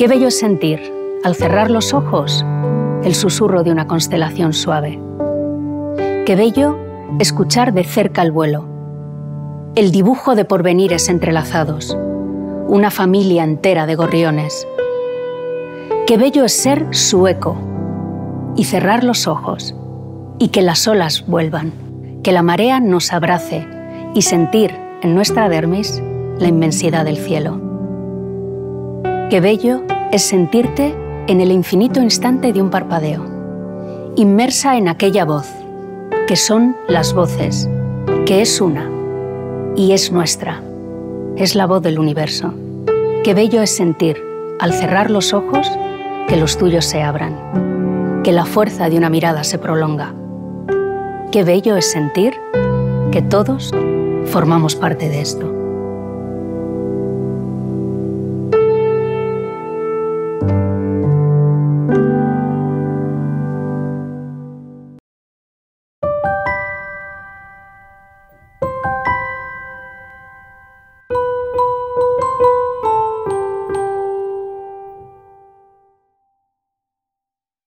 Qué bello es sentir, al cerrar los ojos, el susurro de una constelación suave. Qué bello escuchar de cerca el vuelo, el dibujo de porvenires entrelazados, una familia entera de gorriones. Qué bello es ser su eco y cerrar los ojos y que las olas vuelvan, que la marea nos abrace y sentir en nuestra dermis la inmensidad del cielo. Qué bello es sentirte en el infinito instante de un parpadeo, inmersa en aquella voz, que son las voces, que es una y es nuestra, es la voz del universo. Qué bello es sentir, al cerrar los ojos, que los tuyos se abran, que la fuerza de una mirada se prolonga. Qué bello es sentir que todos formamos parte de esto.